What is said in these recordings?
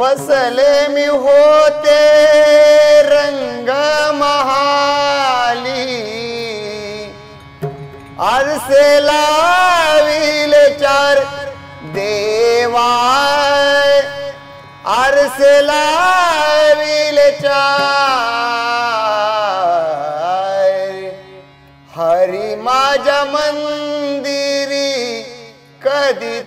बसले में होते रंग महाली अरसे लावील चार देवाय। अरसे लावील चार। हरिमा माझ्या मंदिरी कधी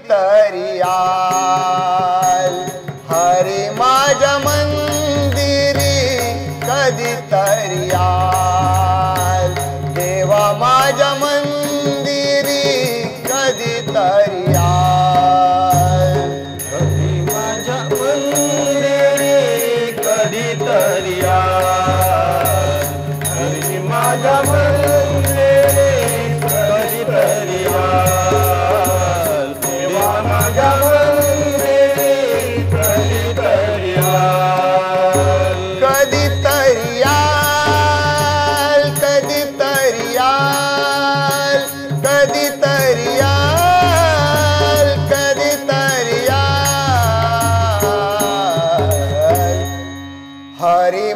तरी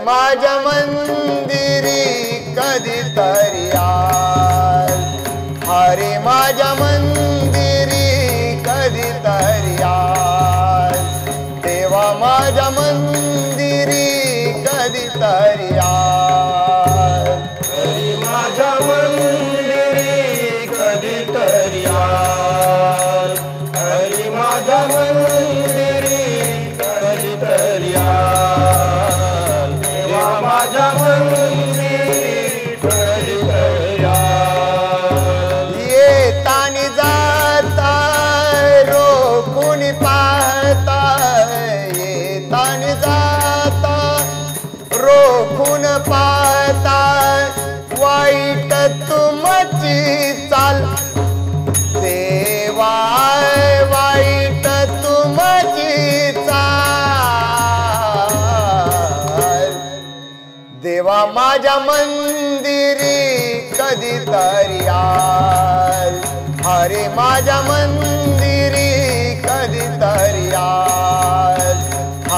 मंदिरी कधी तरी। Raja Mangal. माझ्या मंदिरी कधी तरियाल अरे माझ्या मंदिरी कधी तरियाल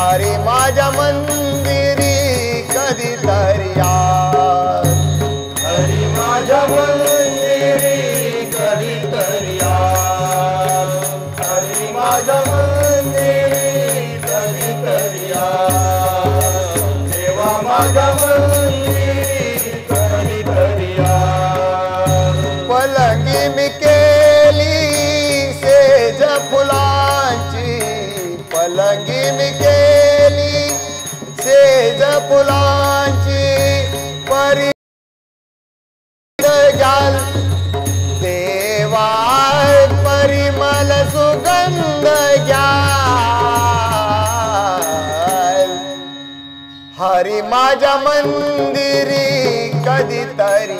अरे माझ्या मंदिरी कधी तरियाल अरे माझ्या मंदिरी कधी तरियाल अरे माझ्या पलंगी मिकेली से जफुलांची पलंगी मिकेली से परी देवा परिमल सुगंध ग्याल। हरी माझ्या मंदिरी कदी तरी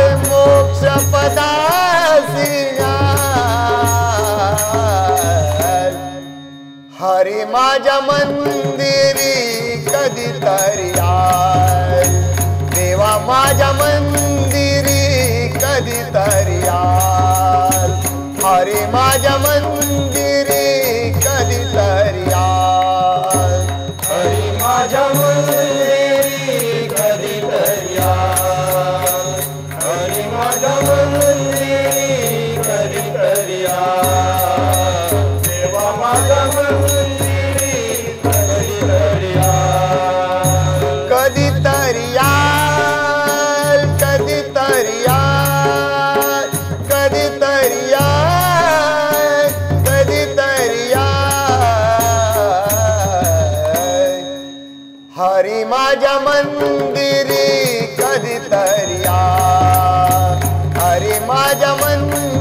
अरे माजा मंदिरी कधी तरी देवा माजा माझ्या मंदिरी कधी तरिया हरि हरी मंदिर मंदिरी